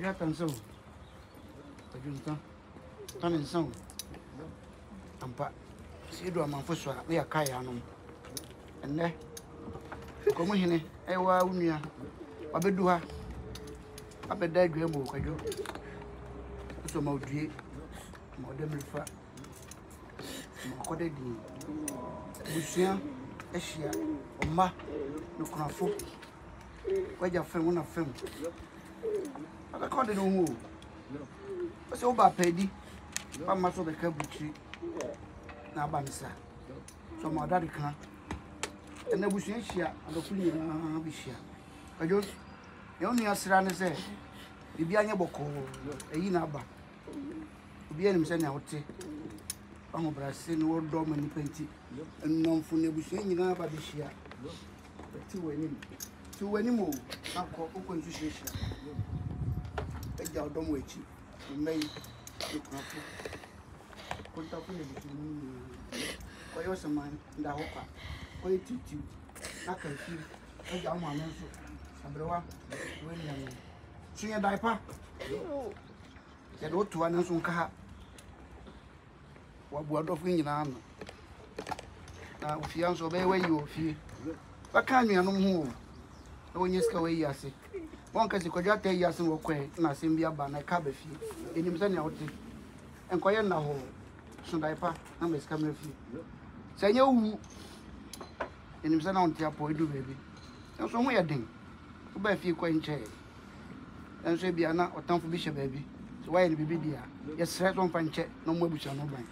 Pagka tansaw. Pagka tansaw. Ampa. Sido amanfo so a we aka ya nom. Enne. Komo hene e wa unua. Wabedu ha. Abeda adwe mu kwadwo. So ma odue. Ma odemrifa. Ma kode di. Busua ehia. Oma no kunafo. Waja fem na fem ɔde ne ho o. Ɔsɛ woba apɛadi wama so bɛka bukyiri na aba ne sa so ɔma ɔda de ka ɛna abusua hyia adɔfo nyinaa bɛhyia adwo wo nua sra ne sɛ biribia nyɛ bɔkɔɔ ayi na aba obiaa nim sɛnea wote ahobrɛase ne wɔdɔ ma nnipa nti nnɔmfo ne abusua nyinaa ba bɛhyia bɛte w'anim te w'anim o na kɔ wokɔ nsu hyiahyia ja ọdọmọ ẹkí mẹyì nìkan fún kóńtà fún ẹbí tó ní kọyọ ọsàn máa ń da ọkà kọyọ tìtì n'akẹkí ẹjà ọmọ àmì nso abirawa ìwé ni àwọn sunyẹ daipa yàda otu wa nso nka ha. Wabu adọfo nyinaa nọ na ofie nso ọbẹyẹ wẹyi wọ ofie baka nnuanom ho o na wọnyẹ sika wẹyi ase. Wɔnka sɛ kwadwo ata yi ase na wɔkɔɛ na asɛm bi aba na ɛka aba fie ɛnim sɛnea wote nkɔyɛ nna hɔ so daepa na ma sika mmra fie sɛ ɛnyɛ wowu ɛnim sɛ na wonte apɔ ɛdu baabi nso ho yɛ den wobaa fie kɔ nkyɛɛ ɛnso ebia na ɔtamfo bi hyɛ baabi sɛ woayɛ no biribi di a yɛsrɛ sɛ ɔmfa nkyɛ na ɔmmɔ abusua no ban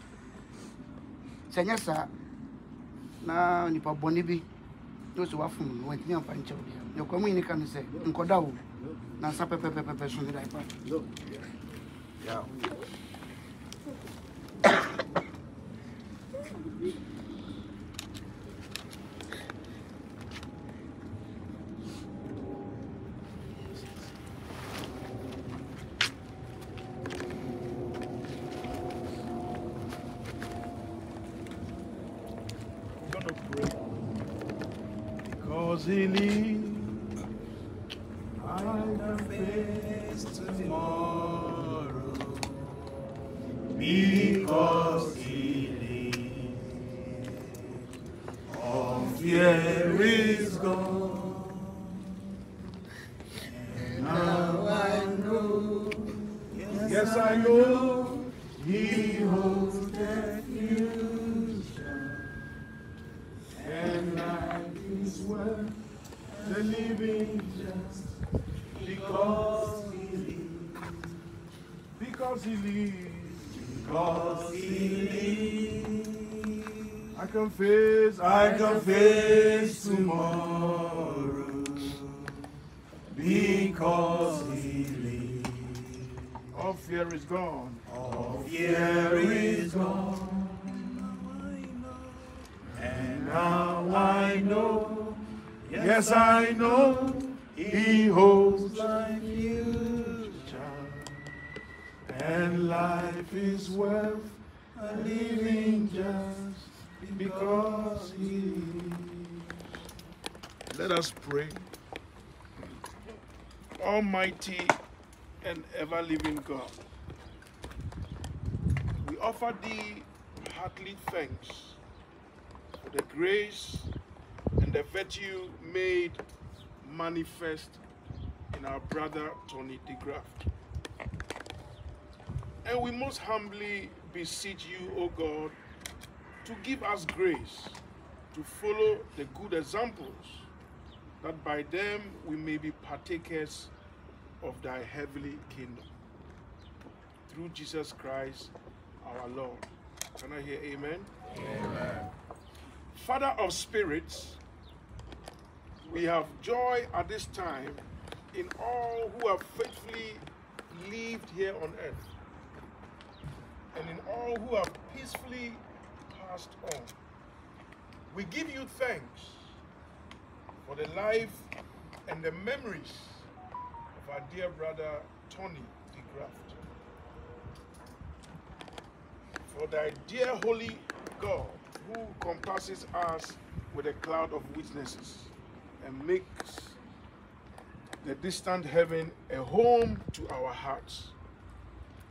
sɛ ɛnyɛ saa na nipa bɔne bi na ɔsɛ wafom no wantumi amfa nkyɛ wo deɛ yɛkwa mu nyini ka no sɛ nkɔda wo na nsa pɛpɛpɛpɛpɛ so ne daepa gonna pray because he because yes I know, He holds my future. And life is worth living just because He. Let us pray. Almighty and ever living God, we offer Thee heartily thanks for the grace and the virtue made manifest in our brother Tony DeGraft. And we most humbly beseech you, O God, to give us grace to follow the good examples, that by them we may be partakers of thy heavenly kingdom. Through Jesus Christ our Lord. Can I hear amen? Amen. Father of spirits, we have joy at this time in all who have faithfully lived here on earth and in all who have peacefully passed on. We give you thanks for the life and the memories of our dear brother Tony DeGraft. For thy dear holy God who compasses us with a cloud of witnesses and makes the distant heaven a home to our hearts.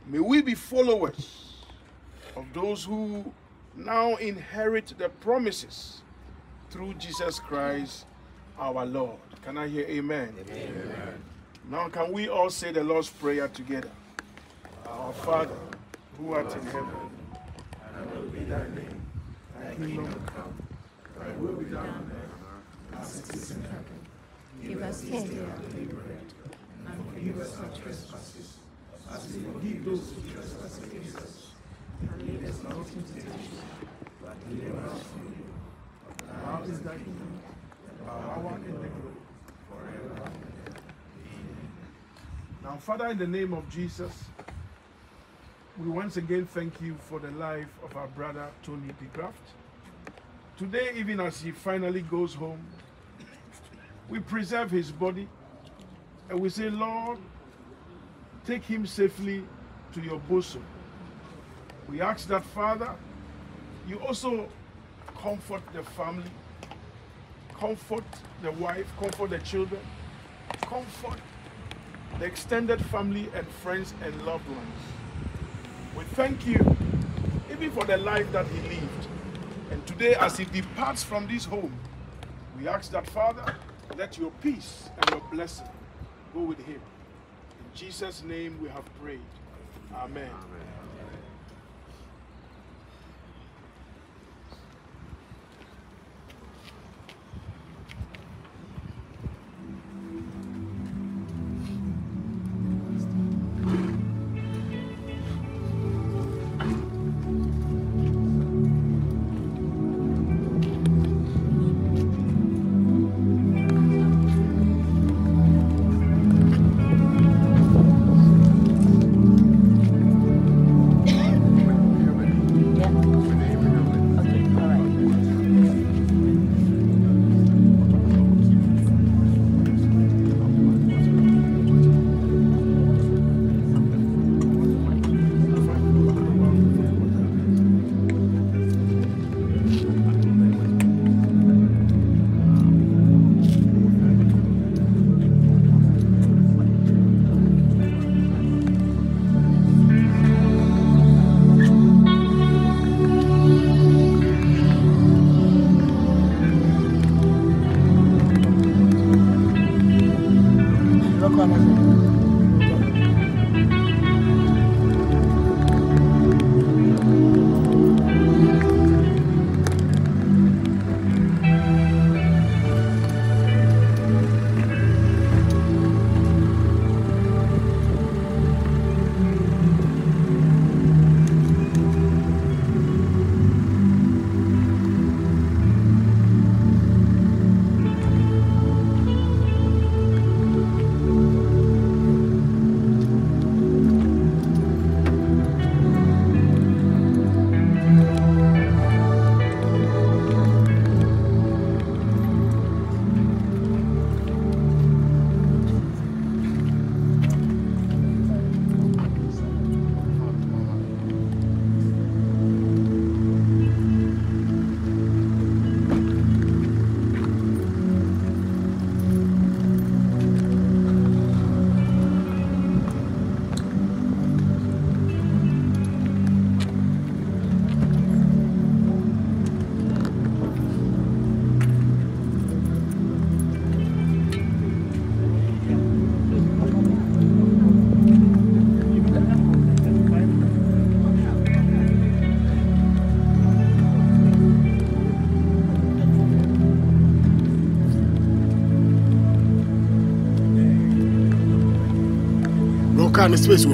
May we be followers of those who now inherit the promises through Jesus Christ our Lord. Can I hear amen? Amen. Now, can we all say the Lord's Prayer together? Our Father, who art in heaven, hallowed be thy name. Kingdom come, thy will be done on earth as it is in heaven. Give us this day our daily bread, and forgive us our trespasses, as we forgive those who trespass against us. And lead us not into temptation, but deliver us from evil. Thine is thy kingdom, the power and the glory, forever and ever. Amen. Now, Father, in the name of Jesus, we once again thank you for the life of our brother Tony DeGraft. Today, even as he finally goes home, we preserve his body and we say, Lord, take him safely to your bosom. We ask that, Father, you also comfort the family, comfort the wife, comfort the children, comfort the extended family and friends and loved ones. We thank you even for the life that he lived. And today, as he departs from this home, we ask that, Father, let your peace and your blessing go with him. In Jesus' name we have prayed. Amen. Amen. Ɔkaa ne space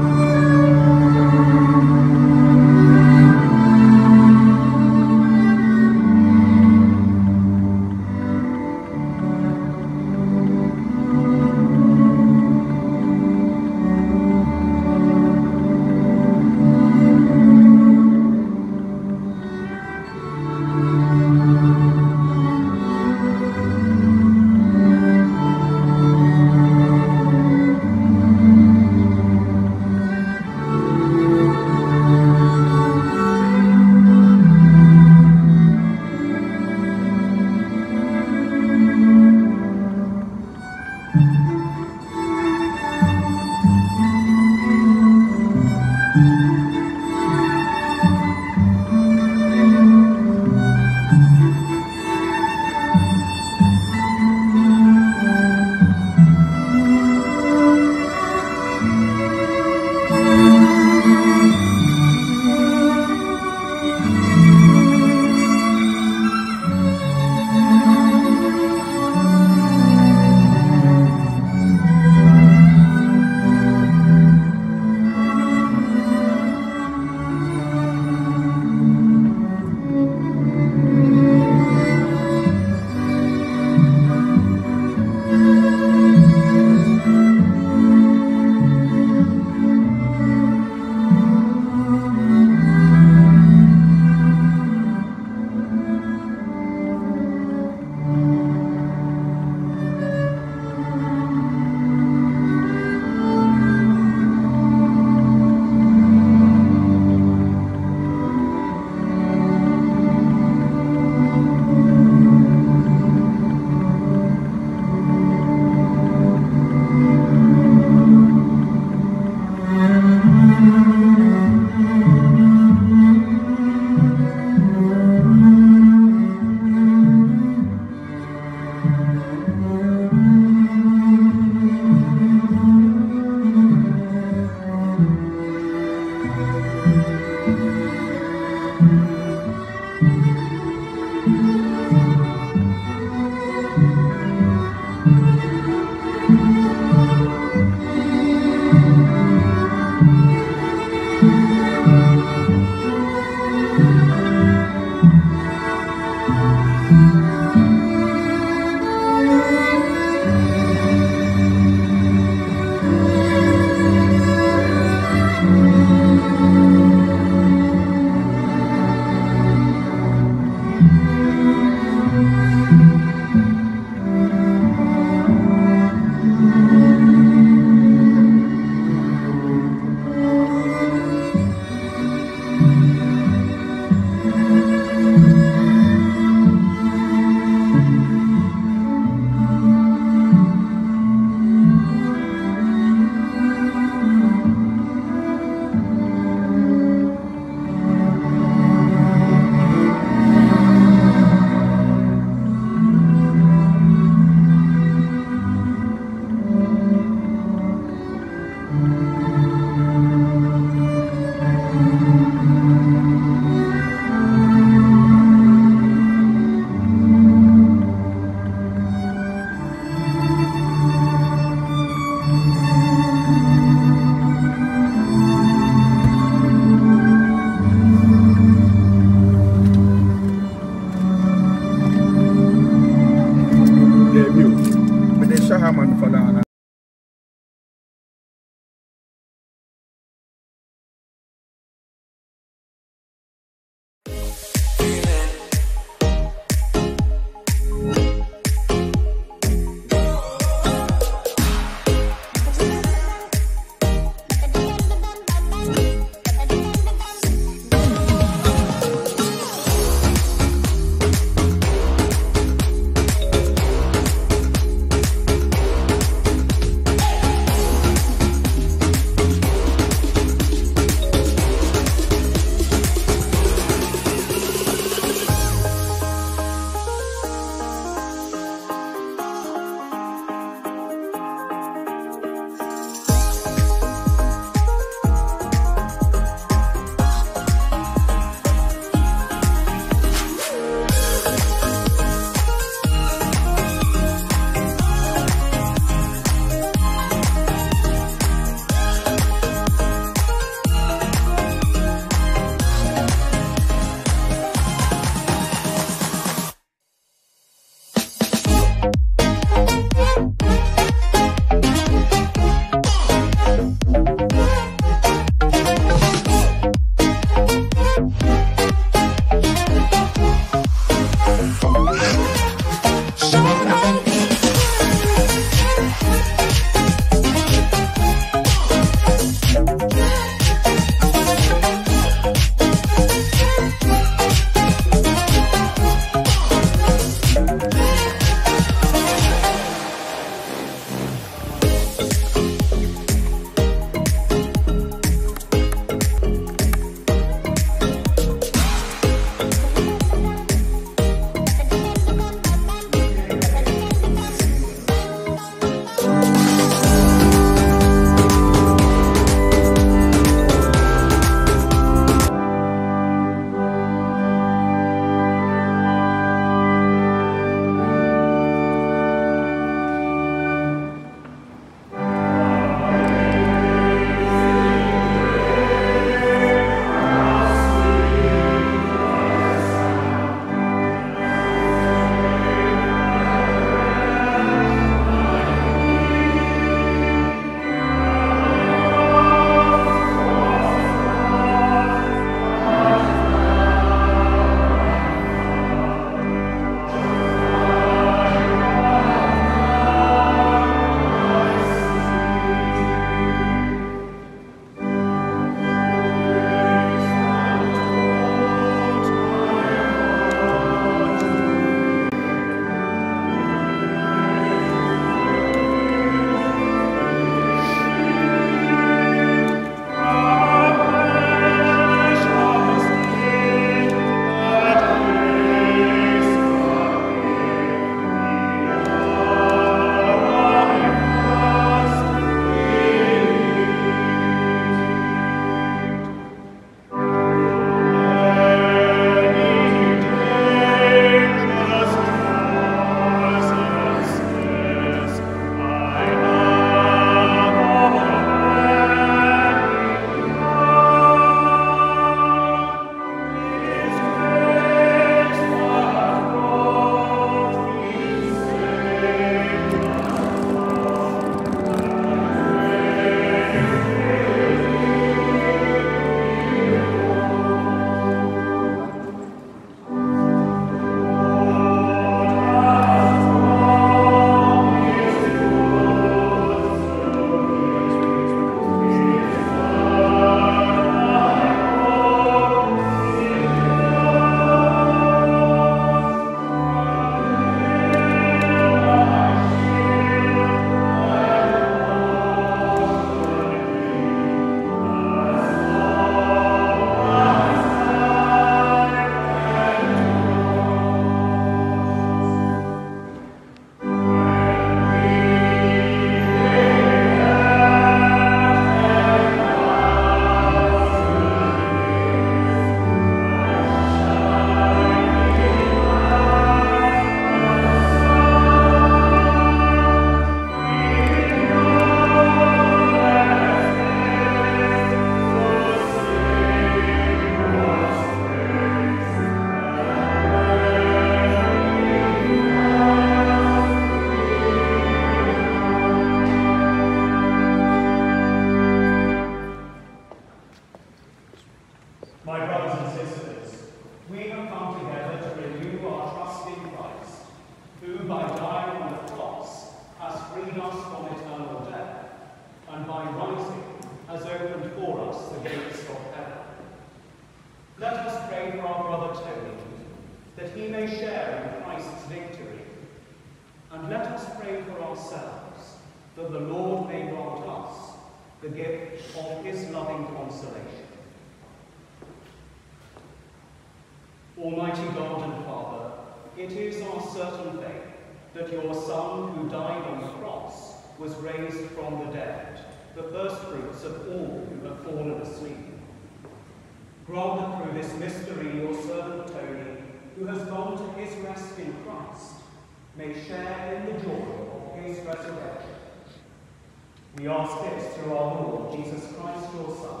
We ask this through our Lord Jesus Christ, your Son,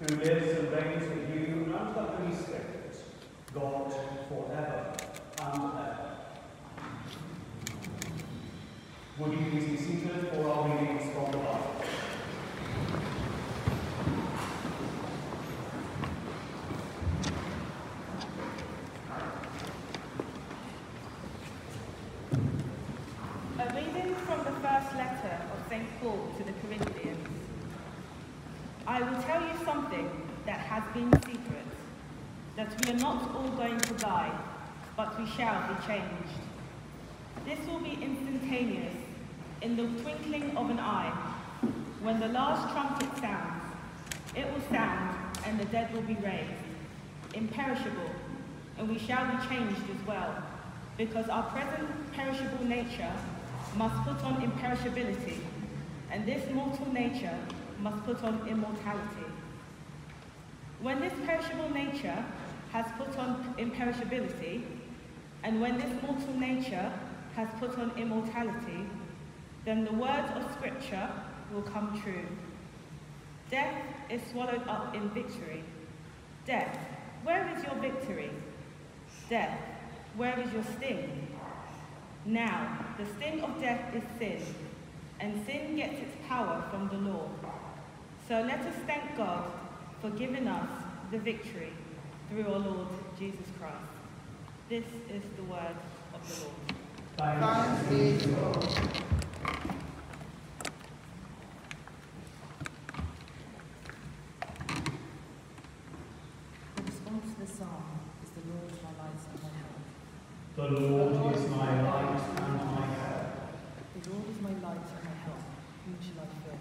who lives and reigns with you and the Holy Spirit, God forever and ever. Would you please be seated for our readings from the Bible? A reading from the first letter of St. Paul to the Corinthians. I will tell you something that has been secret, that we are not all going to die, but we shall be changed. This will be instantaneous, in the twinkling of an eye. When the last trumpet sounds, it will sound, and the dead will be raised, imperishable, and we shall be changed as well, because our present perishable nature must put on imperishability, and this mortal nature must put on immortality. When this perishable nature has put on imperishability, and when this mortal nature has put on immortality, then the words of Scripture will come true. Death is swallowed up in victory. Death, where is your victory? Death, where is your sting? Now, the sting of death is sin, and sin gets its power from the law. So let us thank God for giving us the victory through our Lord Jesus Christ. This is the word of the Lord. Thanks be to God. The response to psalm is the Lord is my light and my help. The Lord is my light and my help. The Lord is my light and my help. Whom shall I fear?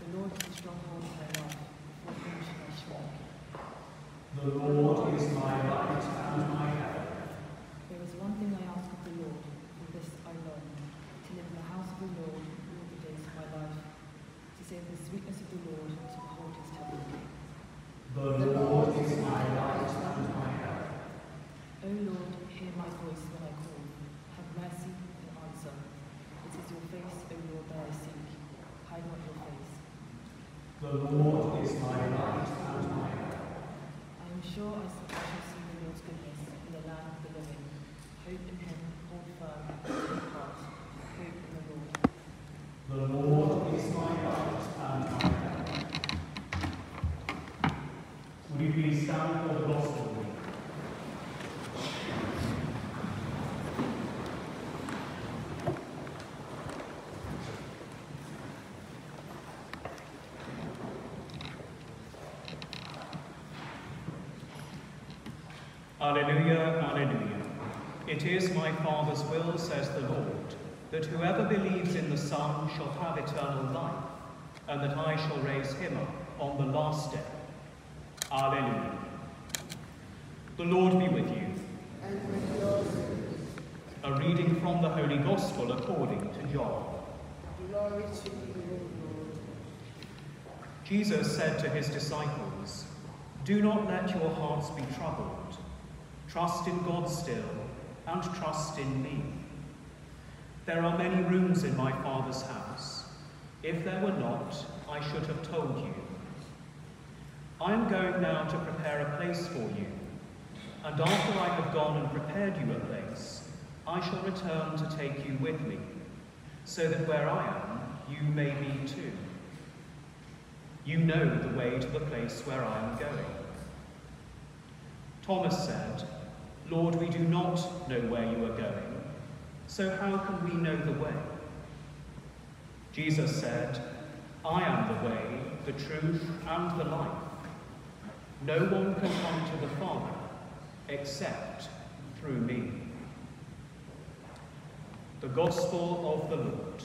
The Lord is the stronghold of my life. Before whom shall I shrink? The Lord is my light and my help. There is one thing I ask of the Lord, for this I long, to live in the house of the Lord all the days of my life, to say the sweetness of the Lord and to behold his tabernacle. The Lord is my light and my help. O Lord, hear my voice when I call. Have mercy and answer. It is your face, O Lord, that I seek. Hide not your face. The Lord is my light and my help. I am sure I s- I shall see the Lord's goodness in the land of the living. Hope in him, hold firm, take heart. Hope in the Lord. The Lord is my light and my help. Would you please stand for the gospel reading? Alleluia, alleluia. It is my Father's will, says the Lord, that whoever believes in the Son shall have eternal life, and that I shall raise him up on the last day. Alleluia. The Lord be with you. And with yours, A reading from the Holy Gospel according to John. glory to you, Lord. Jesus said to his disciples, Do not let your hearts be troubled. Trust in God still, and trust in me. There are many rooms in my Father's house. If there were not, I should have told you. I am going now to prepare a place for you, and after I have gone and prepared you a place, I shall return to take you with me, so that where I am, you may be too. You know the way to the place where I am going. Thomas said, Lord, we do not know where you are going, so how can we know the way? Jesus said, I am the way, the truth, and the life. No one can come to the Father except through me. The Gospel of the Lord.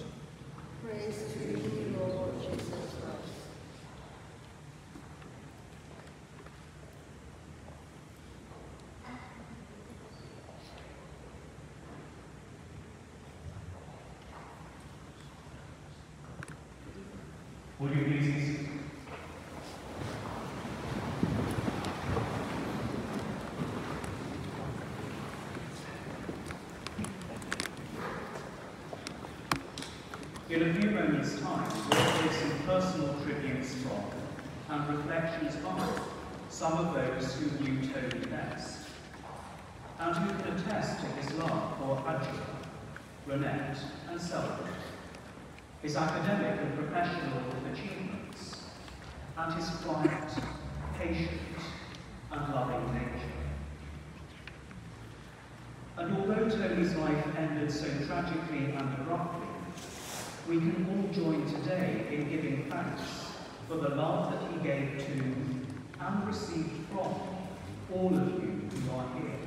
Praise to you, Lord Jesus Christ. Would you please be seated? In a few moments' time, we'll hear some personal tributes from and reflections on some of those who knew Tony best and who can attest to his love for Angela, Renette, and Selwood, his academic and professional achievements, and his quiet, patient, and loving nature. And although Tony's life ended so tragically and abruptly, we can all join today in giving thanks for the love that he gave to and received from all of you who are here.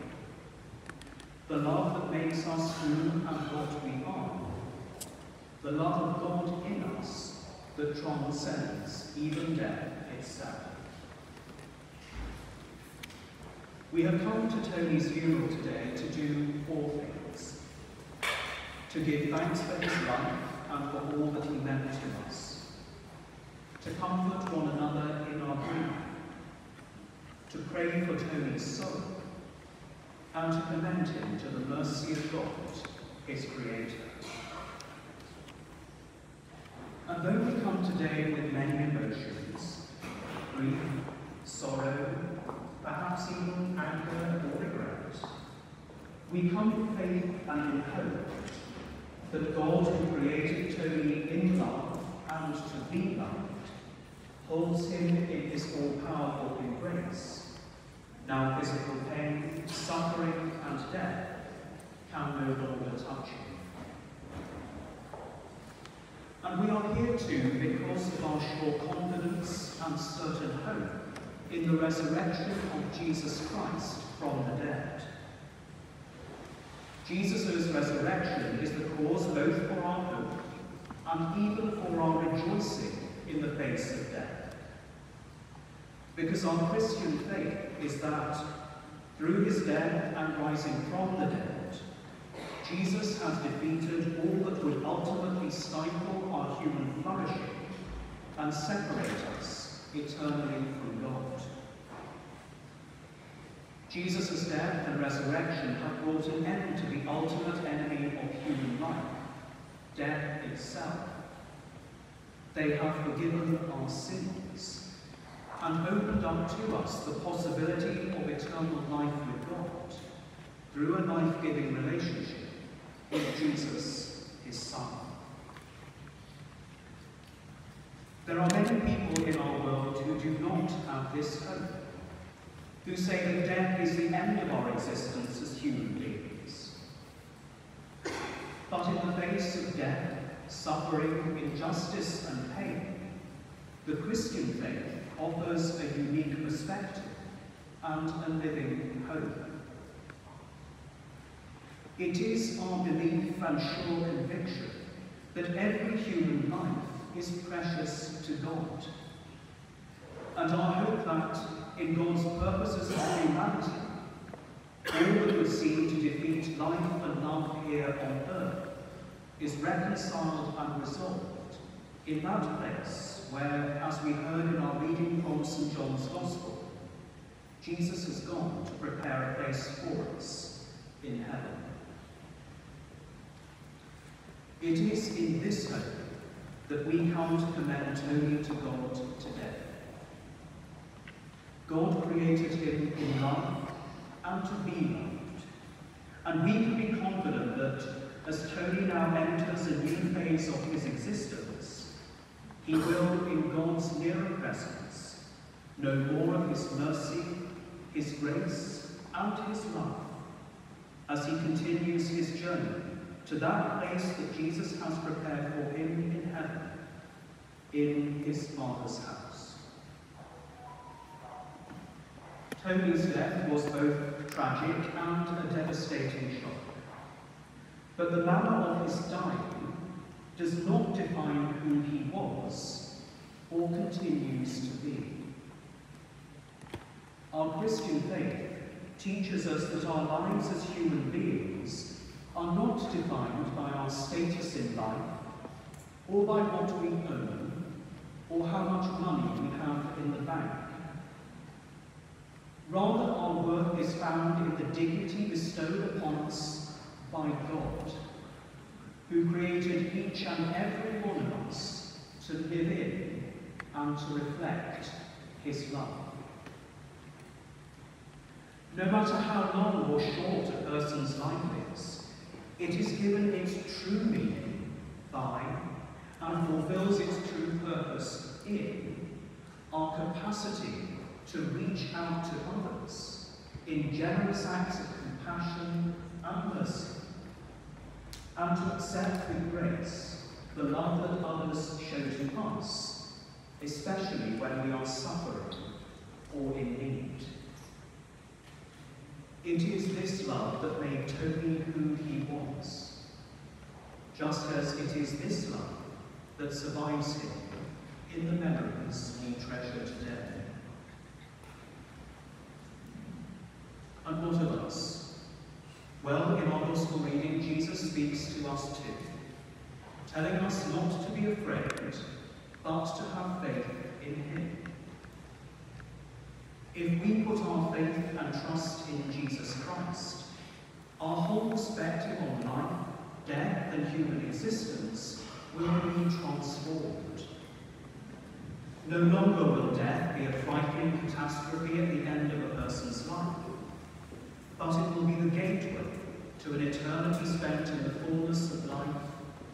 The love that makes us who and what we are. The love of God in us that transcends even death itself. We have come to Tony's funeral today to do four things. To give thanks for his life for all that he meant to us. To comfort one another in our grief. To pray for Tony's soul. And to commend him to the mercy of God, his Creator. And though we come today with many emotions, grief, sorrow, perhaps even anger or regret, we come with faith and in hope that God who created Tony in love and to be loved holds him in his all-powerful embrace. Now physical pain, suffering and death can no longer touch him. And we are here too because of our sure confidence and certain hope in the resurrection of Jesus Christ from the dead. Jesus' resurrection is the cause both for our hope and even for our rejoicing in the face of death. Because our Christian faith is that through his death and rising from the dead, Jesus has defeated all that would ultimately stifle our human flourishing and separate us eternally from God. Jesus' death and resurrection have brought an end to the ultimate enemy of human life, death itself. They have forgiven our sins and opened up to us the possibility of eternal life with God through a life-giving relationship with Jesus, his Son. There are many people in our world who do not have this hope who say that death is the end of our existence as human beings. But in the face of death, suffering, injustice and pain, the Christian faith offers a unique perspective and a living hope. It is our belief and sure conviction that every human life is precious to God. And our hope that in God's purposes for humanity, all that would seem to defeat life and love here on earth is reconciled and resolved in that place where, as we heard in our reading from St. John's Gospel, Jesus has gone to prepare a place for us in heaven. It is in this hope that we come to commend Tony to God today. God created him in love and to be loved. And we can be confident that as Tony now enters a new phase of his existence, he will, in God's nearer presence, know more of his mercy, his grace, and his love as he continues his journey to that place that Jesus has prepared for him in heaven, in his Father's house. Tony's death was both tragic and a devastating shock. But the manner of his dying does not define who he was or continues to be. Our Christian faith teaches us that our lives as human beings are not defined by our status in life or by what we own or how much money we have in the bank. Rather, our worth is found in the dignity bestowed upon us by God, who created each and every one of us to live in and to reflect his love. No matter how long or short a person's life is, it is given its true meaning by and fulfills its true purpose in our capacity to reach out to others in generous acts of compassion and mercy, and to accept with grace the love that others show to us, especially when we are suffering or in need. It is this love that made Tony who he was, just as it is this love that survives him in the memories we treasure today. And what of us? Well, in our Gospel reading, Jesus speaks to us too, telling us not to be afraid, but to have faith in him. If we put our faith and trust in Jesus Christ, our whole perspective on life, death, and human existence will be transformed. No longer will death be a frightening catastrophe at the end of a person's life, but it will be the gateway to an eternity spent in the fullness of life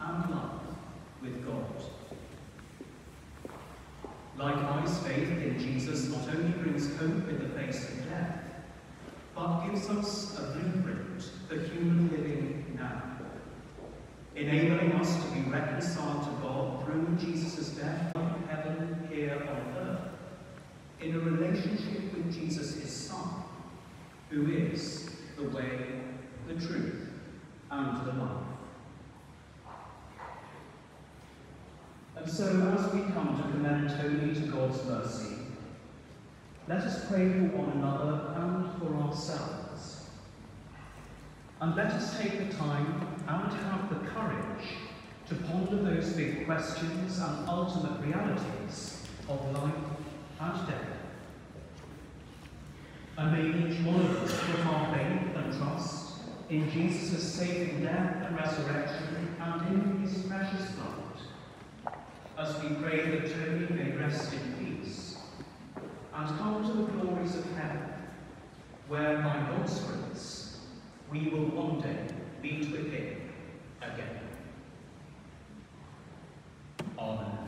and love with God. Likewise, faith in Jesus not only brings hope in the face of death, but gives us a blueprint for human living now, enabling us to be reconciled to God through Jesus' death in heaven here on earth, in a relationship with Jesus, his Son, who is the way, the truth, and the life. And so, as we come to commend Tony to God's mercy, let us pray for one another and for ourselves. And let us take the time and have the courage to ponder those big questions and ultimate realities of life and death. And may each one of us put our faith and trust in Jesus' saving death and resurrection and in his precious blood, as we pray that Tony may rest in peace and come to the glories of heaven, where by God's grace we will one day meet with him again. Amen.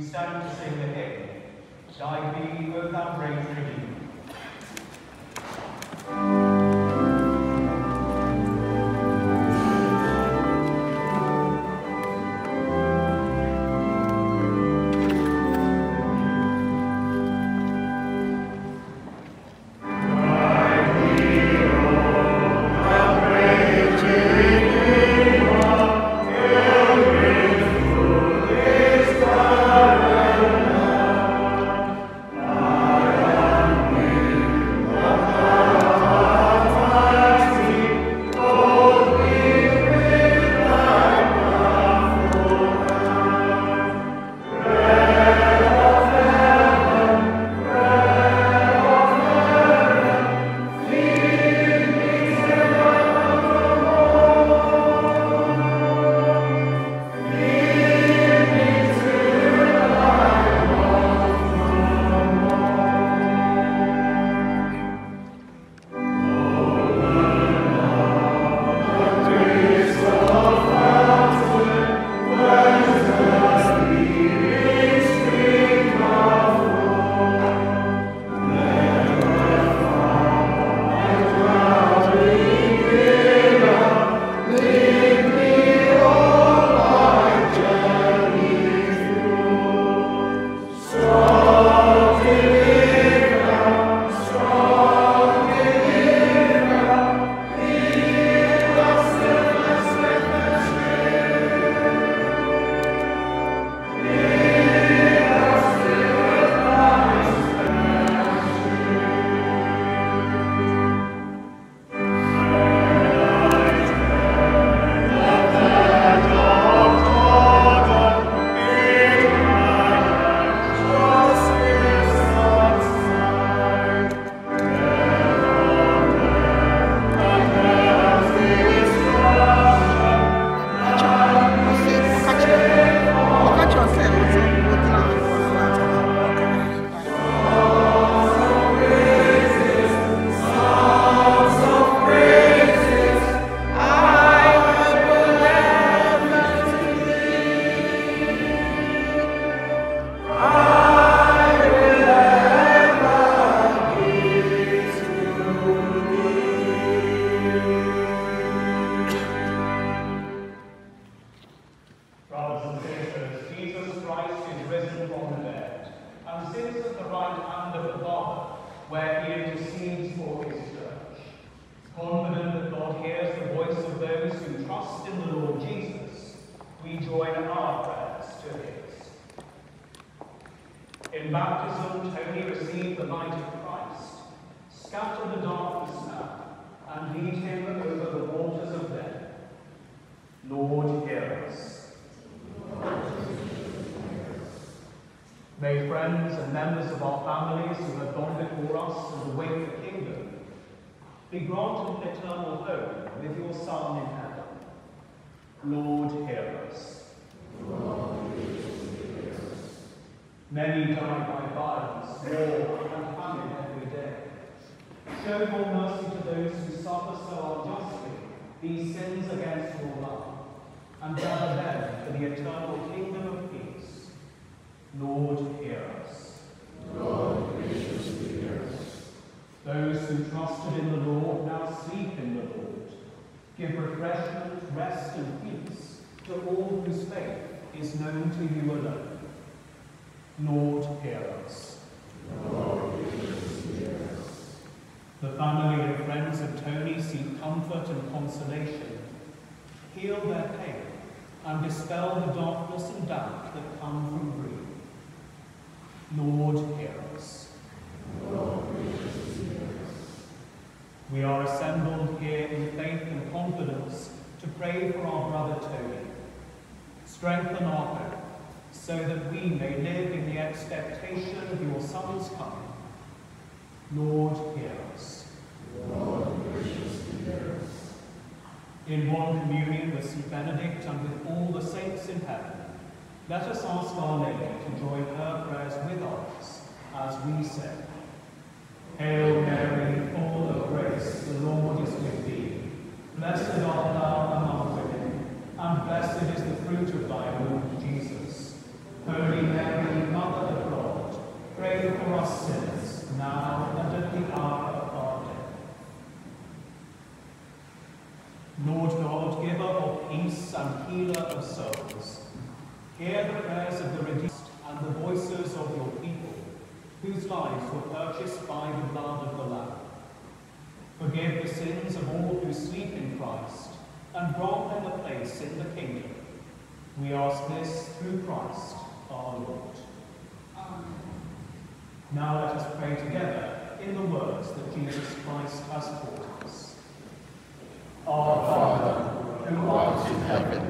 We stand to sing the hymn, Thy be, O thou great. healer of souls. Hear the prayers of the redeemed and the voices of your people, whose lives were purchased by the blood of the Lamb. Forgive the sins of all who sleep in Christ, and grant them a place in the kingdom. We ask this through Christ our Lord. Amen. Now let us pray together in the words that Jesus Christ has taught us. Our Father, who art in heaven,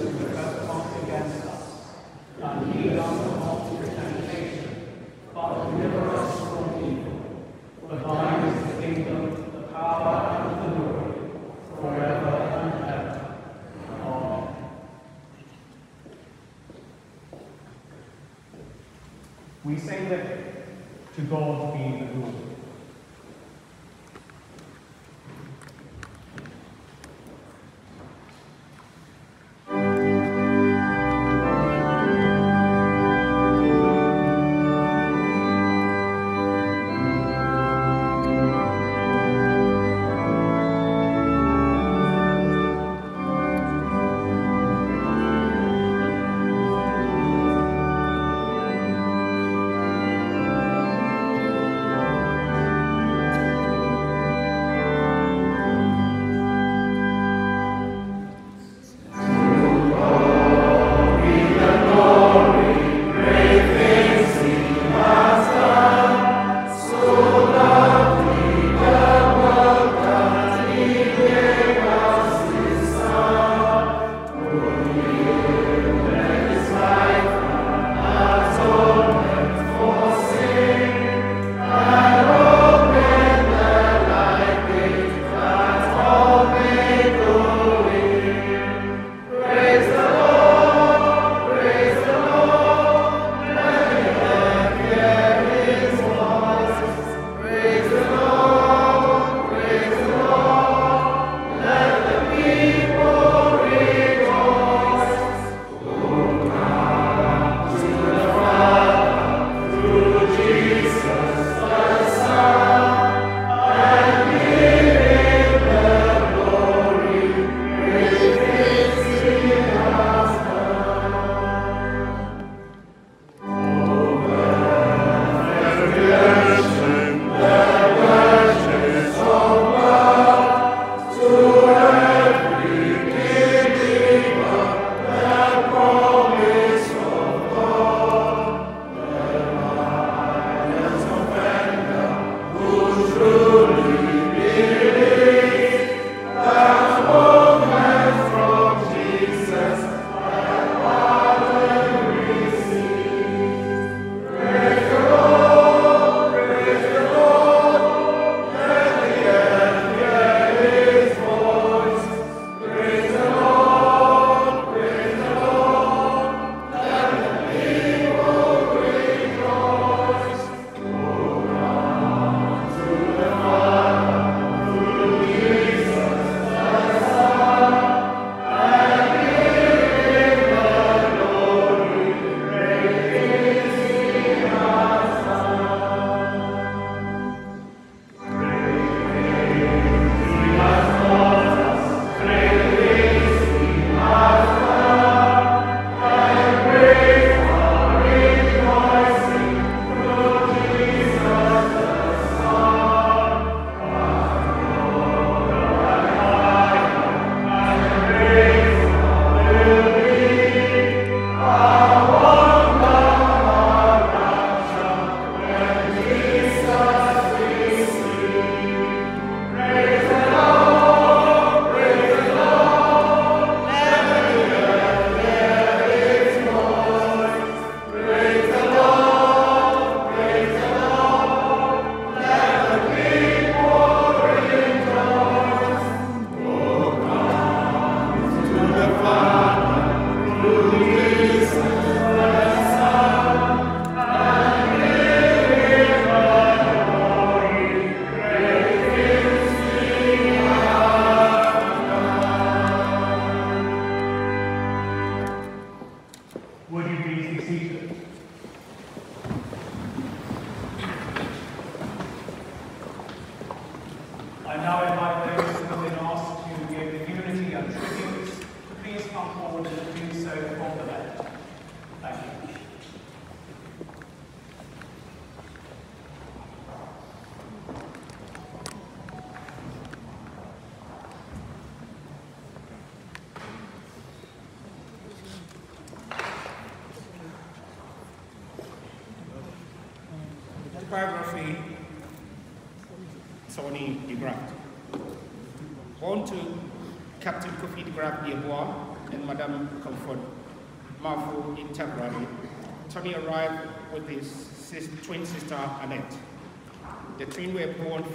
God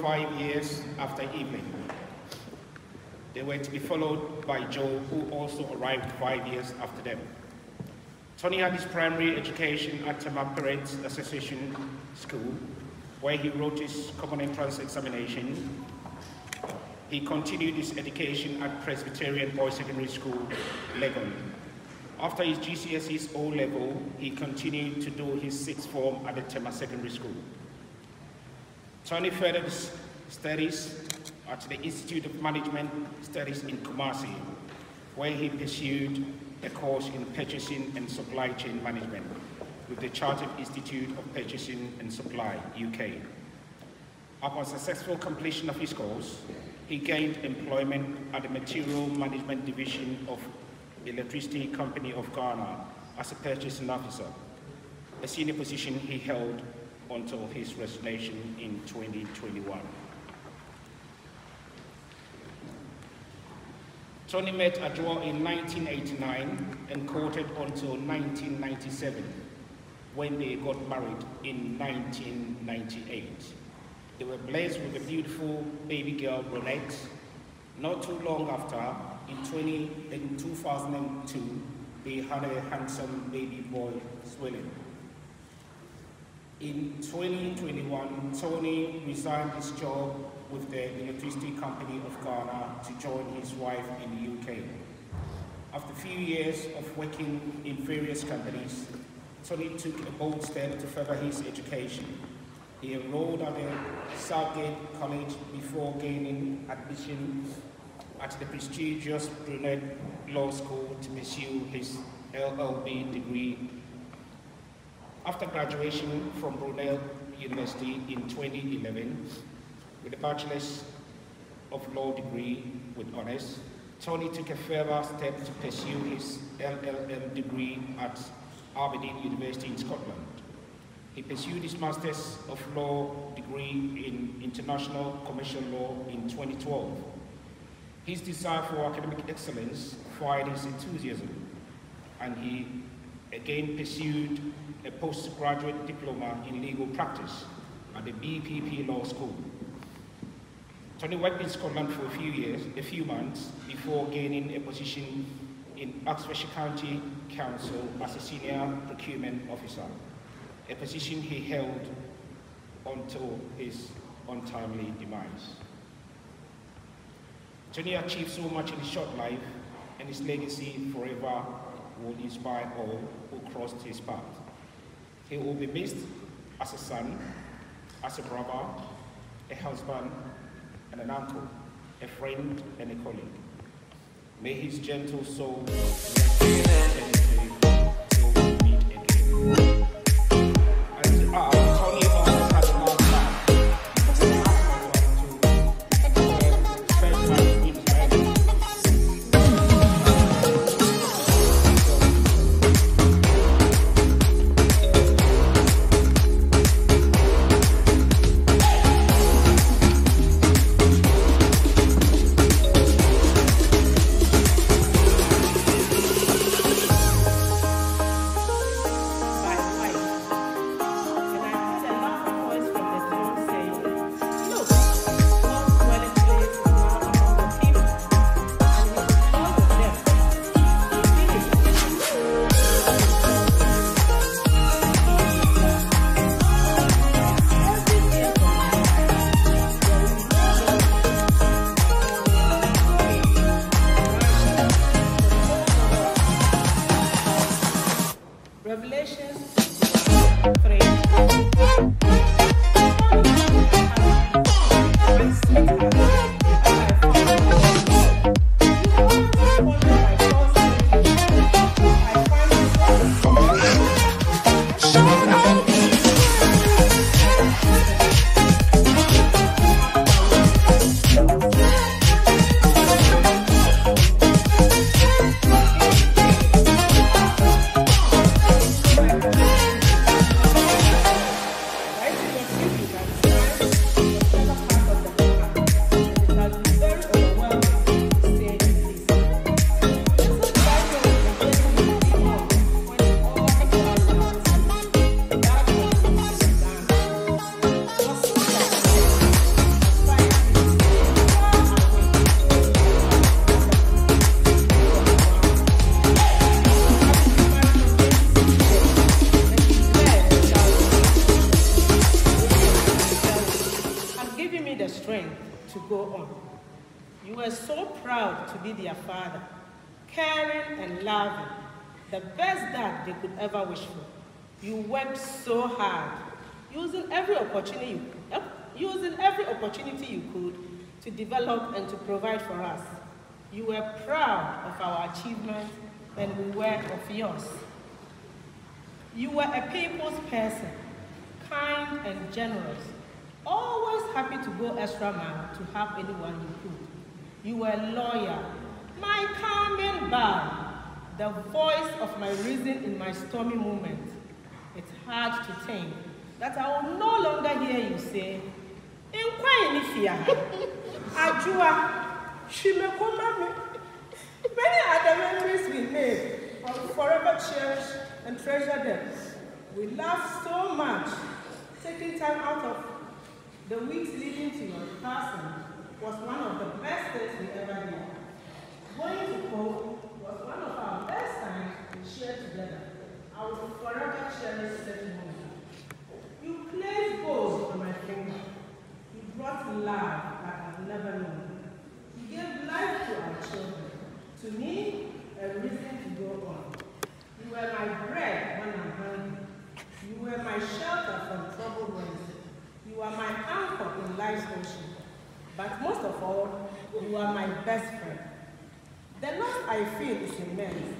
five years after Evelyn. They were to be followed by Joe, who also arrived five years after them. Tony had his primary education at Tema Parents Association School, where he wrote his common entrance examination. He continued his education at Presbyterian Boys Secondary School, Legon. After his GCSEs O level, he continued to do his sixth form at the Tema Secondary School. Tony his studies at the Institute of Management Studies in Kumasi, where he pursued a course in purchasing and supply chain management with the Chartered Institute of Purchasing and Supply, UK. Upon successful completion of his course, he gained employment at the Material Management Division of Electricity Company of Ghana as a purchasing officer, a senior position he held until his resignation in 2021. Tony met Adwoa in 1989 and courted until 1997 when they got married in 1998. They were blessed with a beautiful baby girl, Brunette. Not too long after, in, 20, in 2002, they had a handsome baby boy, Swilling. In 2021, Tony resigned his job with the Electricity Company of Ghana to join his wife in the UK. After a few years of working in various companies, Tony took a bold step to further his education. He enrolled at the Southgate College before gaining admission at the prestigious Brunel Law School to pursue his LLB degree. After graduation from Brunel University in 2011, with a Bachelor's of Law degree with honors, Tony took a further step to pursue his LLM degree at Aberdeen University in Scotland. He pursued his Master's of Law degree in International Commercial Law in 2012. His desire for academic excellence fired his enthusiasm, and he again pursued a postgraduate diploma in legal practice at the BPP Law School. Tony worked in Scotland for a few years, a few months, before gaining a position in Oxfordshire County Council as a senior procurement officer, a position he held until his untimely demise. Tony achieved so much in his short life, and his legacy forever will inspire all who crossed his path. He will be missed as a son, as a brother, a husband, and an uncle, a friend and a colleague. May his gentle soul rest for us. You were proud of our achievements and we were of yours. You were a people's person, kind and generous, always happy to go extra mile to help anyone you could. You were loyal, my calming balm, the voice of my reason in my stormy moment. It's hard to think that I will no longer hear you say, Inquire if you Ajua, Shimekoma Many other memories we made, I will forever cherish and treasure them. We laughed so much, taking time out of the weeks leading to your passing was one of the best things we ever did. Going to Pope was one of our best times we shared together. I will forever cherish such moments. You placed gold on my finger. You brought love that I've never known. Life to our children. To me, a reason to go on. You were my bread when I'm hungry. You were my shelter from troubled winds. You are my anchor in life's ocean. But most of all, you are my best friend. The loss I feel is immense.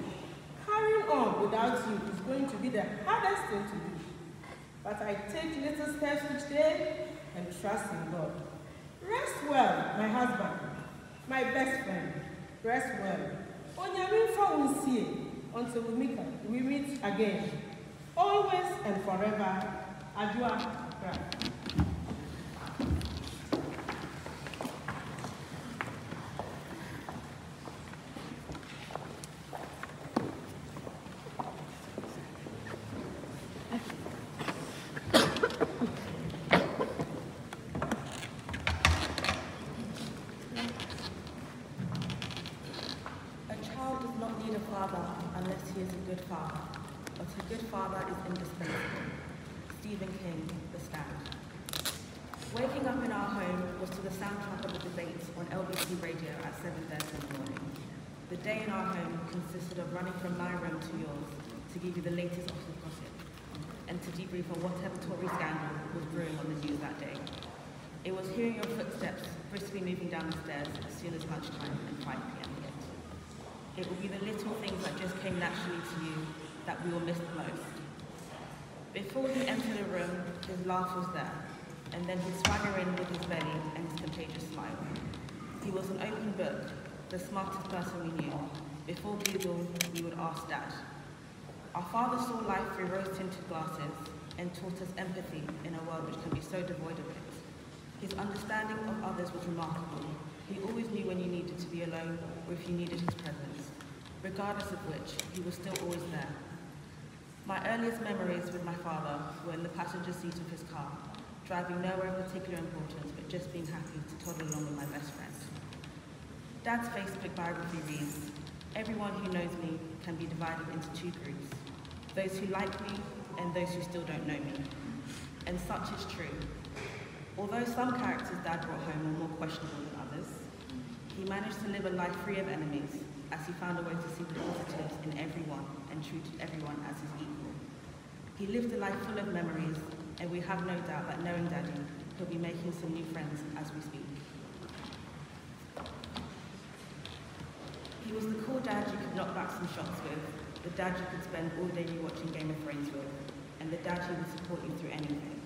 Carrying on without you is going to be the hardest thing to do. But I take little steps each day and trust in God. Rest well, my husband, my best friend. Rest well. Onyame fa unsie until we meet, we meet again. Always and forever. Adua. Right. Consisted of running from my room to yours to give you the latest Oxford gossip and to debrief on whatever Tory scandal was brewing on the news that day. It was hearing your footsteps briskly moving down the stairs as soon as lunchtime and 5 p.m. hit. It will be the little things that just came naturally to you that we will miss the most. Before he entered the room, his laugh was there, and then he'd swagger in with his belly and his contagious smile. He was an open book, the smartest person we knew. Before Google, we would ask Dad. Our father saw life through rose-tinted glasses and taught us empathy in a world which can be so devoid of it. His understanding of others was remarkable. He always knew when you needed to be alone or if you needed his presence. Regardless of which, he was still always there. My earliest memories with my father were in the passenger seat of his car, driving nowhere of particular importance but just being happy to toddle along with my best friend. Dad's Facebook biography reads, Everyone who knows me can be divided into two groups, those who like me and those who still don't know me. And such is true. Although some characters Dad brought home were more questionable than others, he managed to live a life free of enemies as he found a way to see the positives in everyone and treated everyone as his equal. He lived a life full of memories, and we have no doubt that knowing Daddy, he'll be making some new friends as we speak. He was the cool dad you could knock back some shots with, the dad you could spend all day watching Game of Thrones with, and the dad who would support you through anything.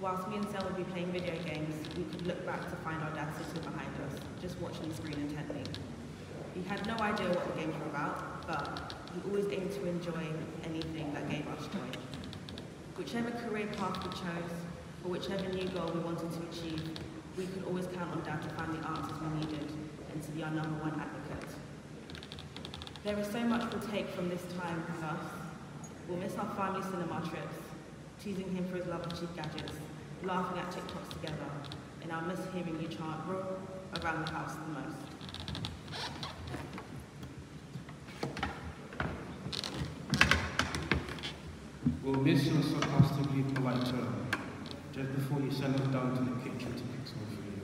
Whilst me and Sel would be playing video games, we could look back to find our dad sitting behind us, just watching the screen intently. He had no idea what the games were about, but he always aimed to enjoy anything that gave us joy. Whichever career path we chose, or whichever new goal we wanted to achieve, we could always count on Dad to find the answers we needed and to be our number one advocate. There is so much we'll take from this time with us. We'll miss our family cinema trips, teasing him for his love of cheap gadgets, laughing at TikToks together, and I'll miss hearing you chant roar around the house the most. We'll miss your sarcastically polite tone just before you settle down to the kitchen to fix more for you.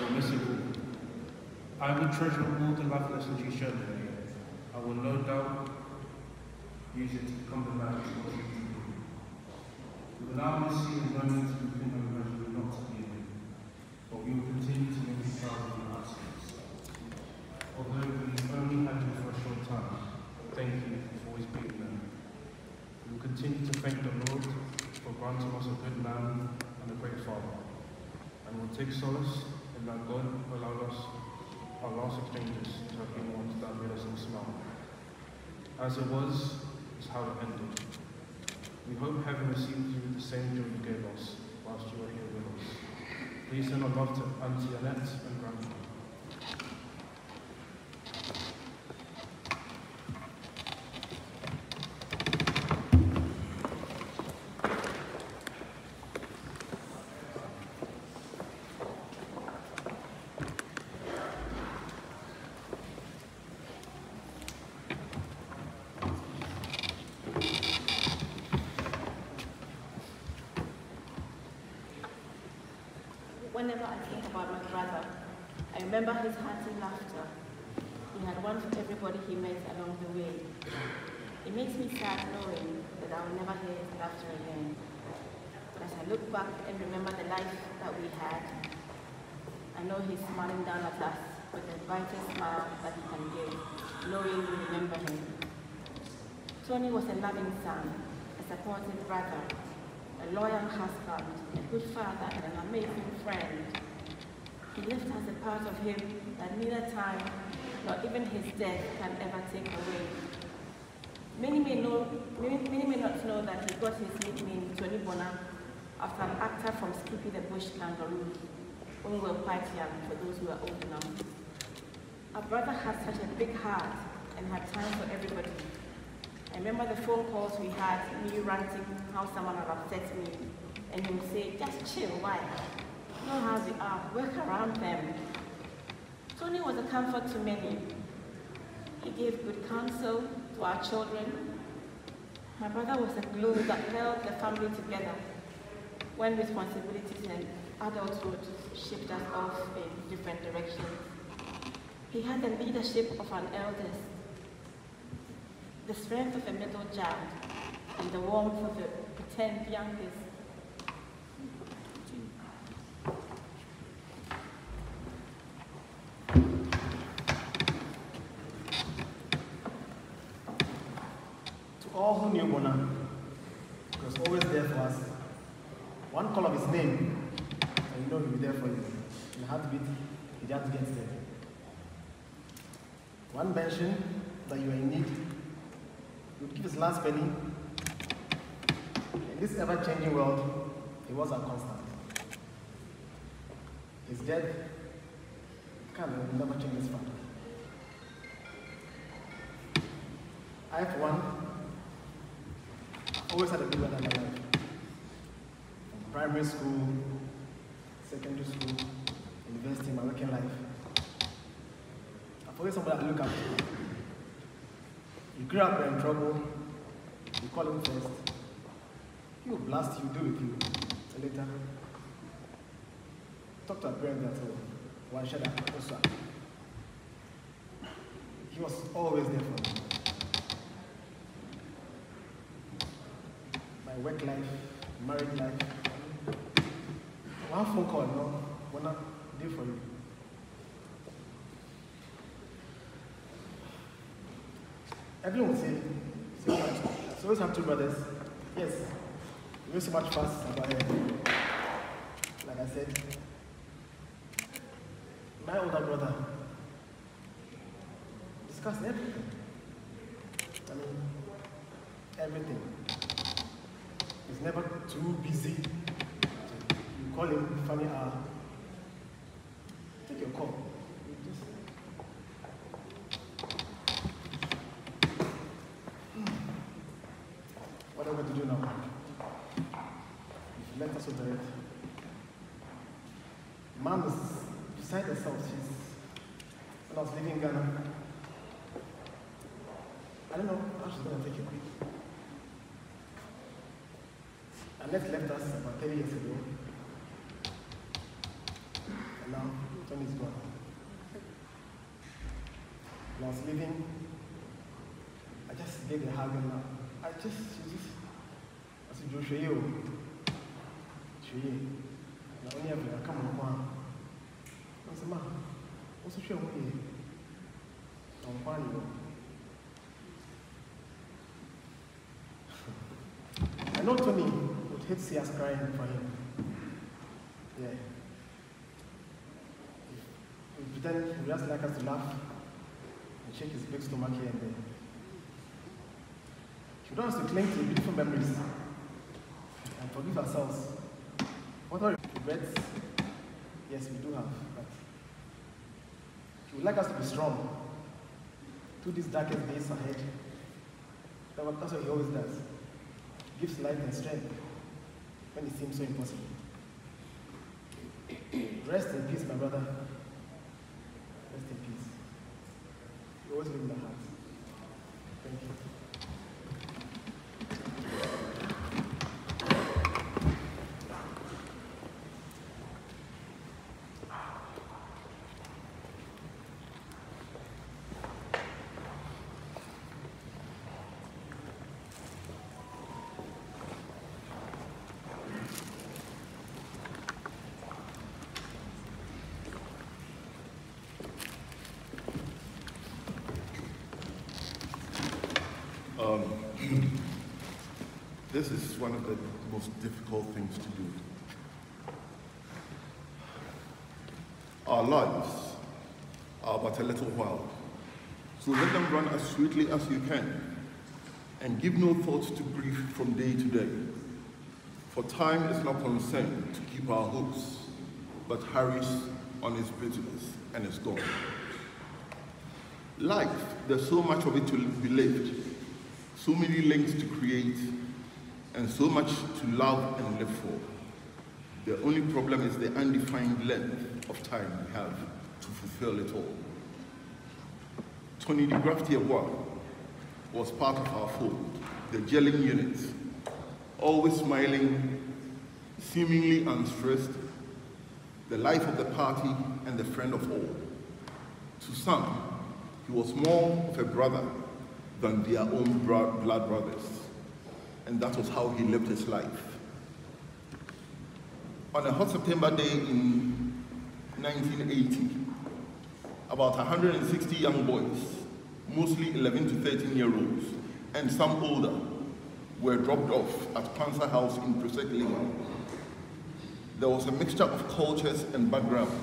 We'll miss it all. I will treasure all the life lessons you showed me. Will no doubt use it to the man you to be. You will now miss you in moments we think and imagine not to be in, but we will continue to make you proud of your. Although we only had you for a short time, thank you for always being there. We will continue to thank the Lord for granting us a good man and a great father, and we will take solace in that God allowed us our last exchanges to have been ones that made us smile. As it was, is how it ended. We hope heaven receives you with the same joy you gave us whilst you were here with us. Please send our love to Auntie Annette and Grandpa. Whenever I think about my brother, I remember his hearty laughter. He had one for everybody he met along the way. It makes me sad knowing that I will never hear his laughter again. But as I look back and remember the life that we had, I know he's smiling down at us with the brightest smile that he can give, knowing we remember him. Tony was a loving son, a supportive brother, a loyal husband, a good father, and an amazing friend. He left us a part of him that neither time nor even his death can ever take away. Many may, know, many, many may not know that he got his nickname Tony Bonner, after an actor from Skippy the Bush Kangaroo, when we were quite young, for those who are old enough. Our brother had such a big heart and had time for everybody. I remember the phone calls we had, me ranting how someone had upset me, and he would say, just chill, why? Know how they are, work around them. Tony was a comfort to many. He gave good counsel to our children. My brother was a glue that held the family together when responsibilities and adulthood shipped us off in different directions. He had the leadership of an eldest, the strength of a middle child, and the warmth of a pretend youngest. To all who knew Bona, he was always there for us. One call of his name, and you know he'll be there for you. In a heartbeat, he just gets there. One mention that you are in need, he would give his last penny. In this ever-changing world, he was a constant. His death can never change this fact. I, for one, always had a good in my life. From primary school, secondary school, university, my working life. I've always somebody I look up to. You grew up in trouble, you call him first. He will blast you, do with you. So later, talk to a parent that uh, oh, one shut up, also. He was always there for me. My work life, married life. One phone call, no, wanna do for you. Everyone will say, say that. So always have two brothers. Yes, we so much fuss about it. Uh, like I said, my older brother discussed everything. I mean, everything. He's never too busy. You call him funny hour. Take your call. What are we going to do now? Let us over it. Mom is beside herself. She's when I was leaving Ghana. I don't know how she's gonna take it quick. Annette left us about 30 years ago. And now Tony's gone. When I was leaving, I just gave a hug and I just, she just, I said, Joshua, you, Joshua, na only have to come on. I said, ma, what's the show? I'm fine, you I know Tony hate see us crying for him. Yeah. We pretend he just like us to laugh and shake his big stomach here and there. She wants to cling to beautiful memories and forgive ourselves. What are regrets? Yes, we do have, but she would like us to be strong through these darkest days ahead. That's what he always does. Gives life and strength when it seems so impossible. Rest in peace, my brother. Rest in peace. You always live in my heart. Thank you. Um, this is one of the most difficult things to do. Our lives are but a little while, so let them run as sweetly as you can, and give no thought to grief from day to day. For time is not concerned to keep our hopes, but hurries on its business and is gone. Life, there's so much of it to be lived, so many links to create, and so much to love and live for. The only problem is the undefined length of time we have to fulfill it all. Tony de Graftier was part of our fold, the gelling unit, always smiling, seemingly unstressed, the life of the party and the friend of all. To some, he was more of a brother than their own blood brothers. And that was how he lived his life. On a hot September day in 1980, about 160 young boys, mostly 11 to 13 year olds, and some older, were dropped off at Panzer House in Presec Lane. There was a mixture of cultures and backgrounds,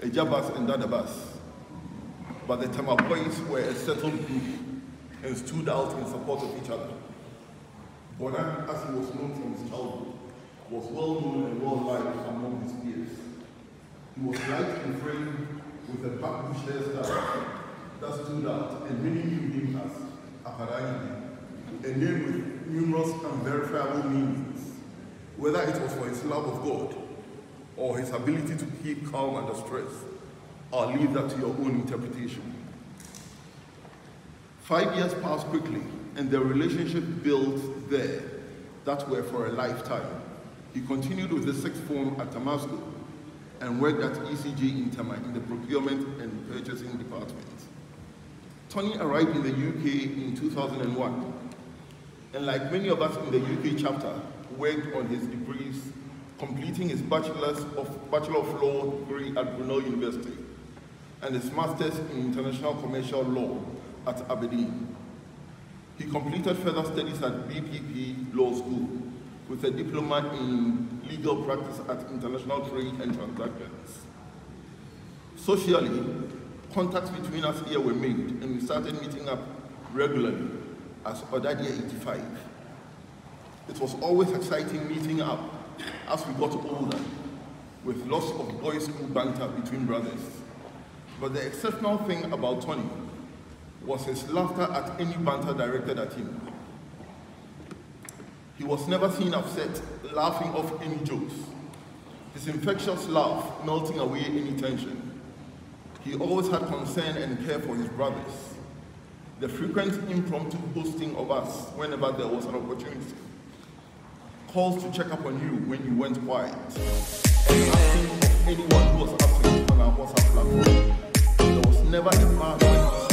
Ejabas and Dadabas, but the Tema boys were a settled group and stood out in support of each other. Bona, as he was known from his childhood, was well known and well liked among his peers. He was light and frame with a backbush hairstyle that stood out, and many knew him as Aparani, a name with numerous and verifiable meanings, whether it was for his love of God or his ability to keep calm under stress. I'll leave that to your own interpretation. Five years passed quickly, and their relationship built there that were for a lifetime. He continued with the sixth form at Temasco and worked at ECG in Tema in the procurement and purchasing department. Tony arrived in the UK in 2001, and like many of us in the UK chapter, worked on his degrees, completing his bachelor's of Bachelor of Law degree at Brunel University and his master's in international commercial law at Aberdeen. He completed further studies at BPP Law School with a diploma in legal practice at international trade and transactions. Socially, contacts between us here were made and we started meeting up regularly as Odadee 85. It was always exciting meeting up as we got older with lots of boys school banter between brothers. But the exceptional thing about Tony was his laughter at any banter directed at him. He was never seen upset, laughing off any jokes. His infectious laugh melting away any tension. He always had concern and care for his brothers. The frequent impromptu hosting of us whenever there was an opportunity. Calls to check up on you when you went quiet. Anyone who was absent on our WhatsApp platform. There was never a bad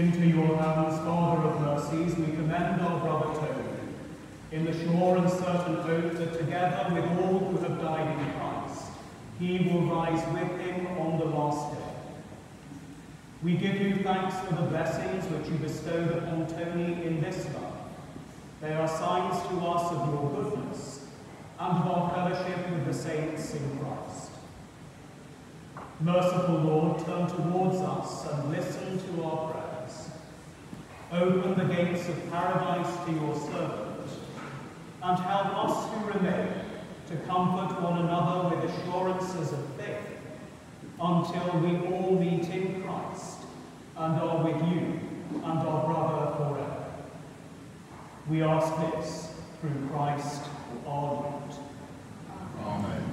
Into your hands, Father of mercies, we commend our brother Tony, in the sure and certain hope that together with all who have died in Christ, he will rise with him on the last day. We give you thanks for the blessings which you bestowed upon Tony in this life. They are signs to us of your goodness and of our fellowship with the saints in Christ. Merciful Lord, turn towards us and listen to our prayers. Open the gates of paradise to your servant, and help us who remain to comfort one another with assurances of faith, until we all meet in Christ and are with you and our brother forever. We ask this through Christ our Lord. Amen.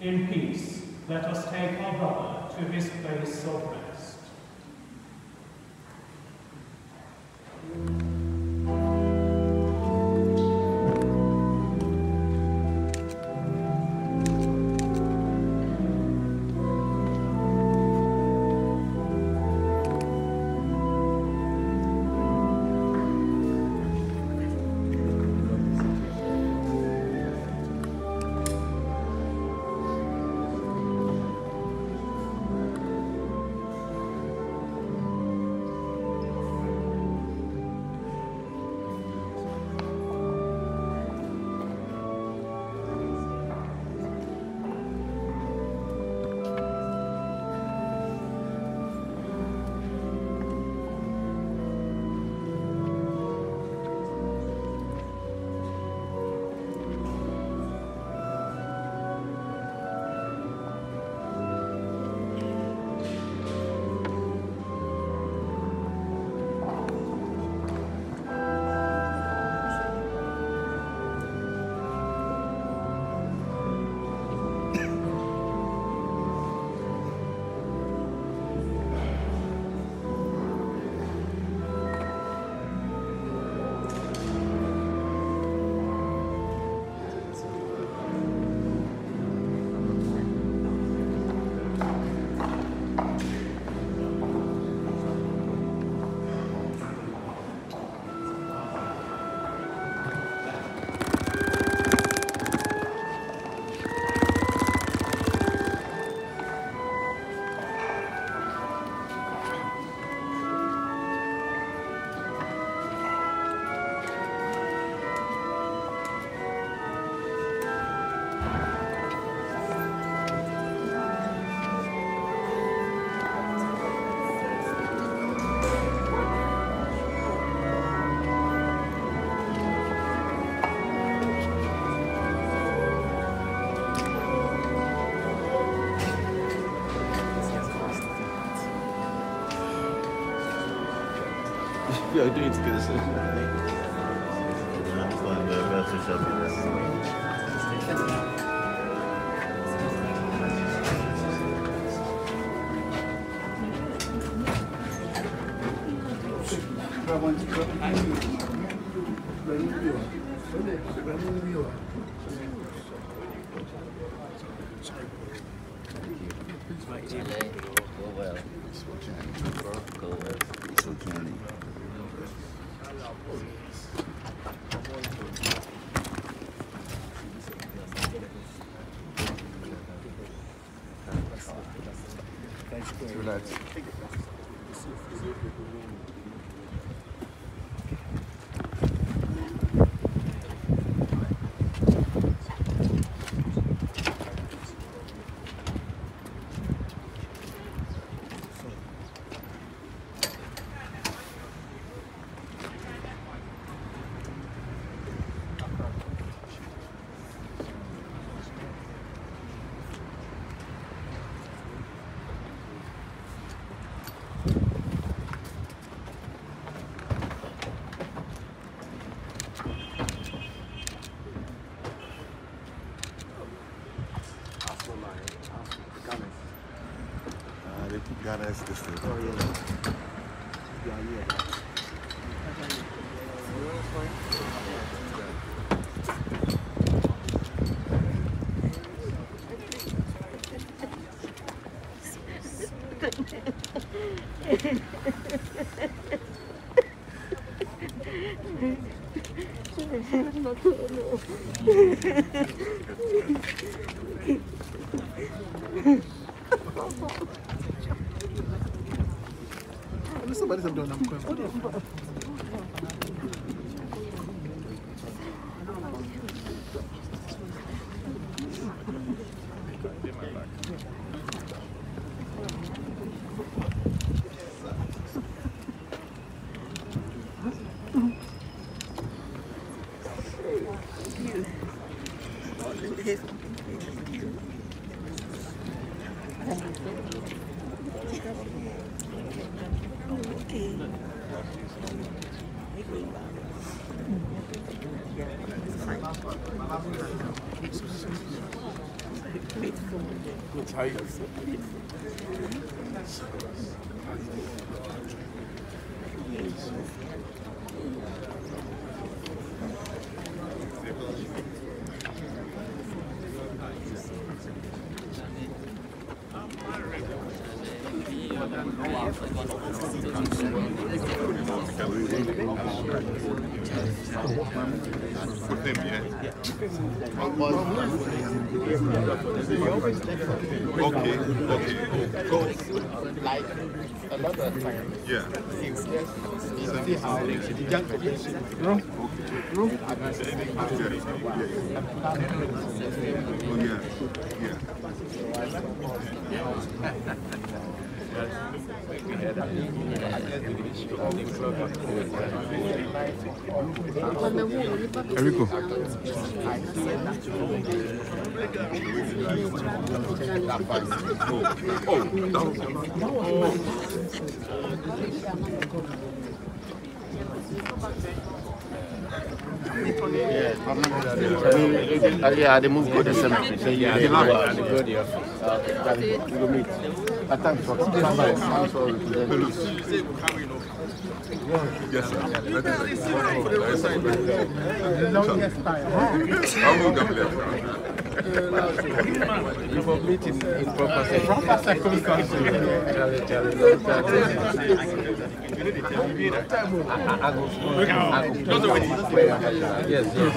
In peace, let us take our brother to his place of rest. Yo, you need to get this in. Grab one, grab one. Somebody's young No? No? Oh, yeah. Yeah. Uh, they move go the cemetery. Yeah, they line. go, they go there. Uh, we go meet. I'm sorry, Yes, sir. longest time. We will meet in, in proper circumstances. Yes, yes.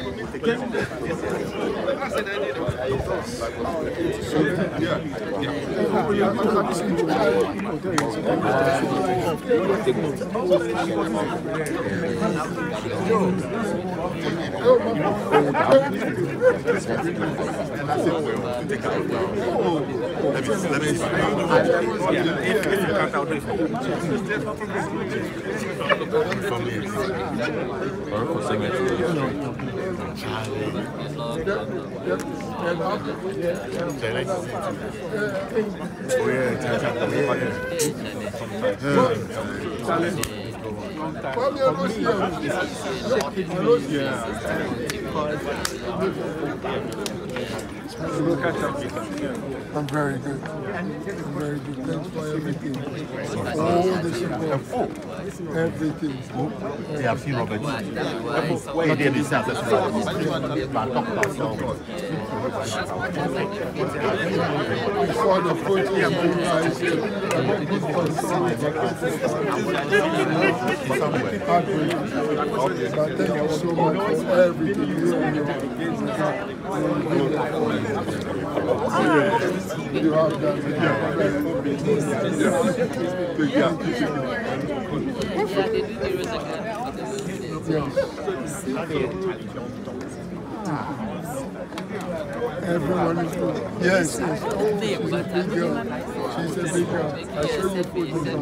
for cemetery. I'm very good. I'm very good. Thanks for everything. All the support. Everything. Yeah, I've seen Robert. Where he did that's right. But talk about some. Before the photos you guys, I'm good for Heartbreaking. But thank you so much for everything you you have done. Everyone is good. Yes, yes. She's a big girl. She's a big girl. I show you photos.